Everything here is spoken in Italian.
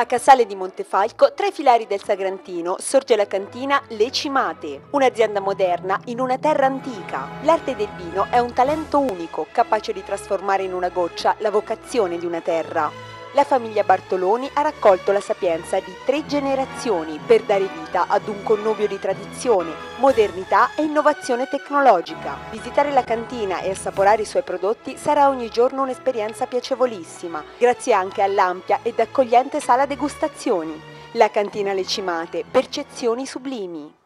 A Casale di Montefalco, tra i filari del Sagrantino, sorge la cantina Le Cimate, un'azienda moderna in una terra antica. L'arte del vino è un talento unico, capace di trasformare in una goccia la vocazione di una terra la famiglia Bartoloni ha raccolto la sapienza di tre generazioni per dare vita ad un connubio di tradizione, modernità e innovazione tecnologica. Visitare la cantina e assaporare i suoi prodotti sarà ogni giorno un'esperienza piacevolissima, grazie anche all'ampia ed accogliente sala degustazioni. La cantina Le Cimate, percezioni sublimi.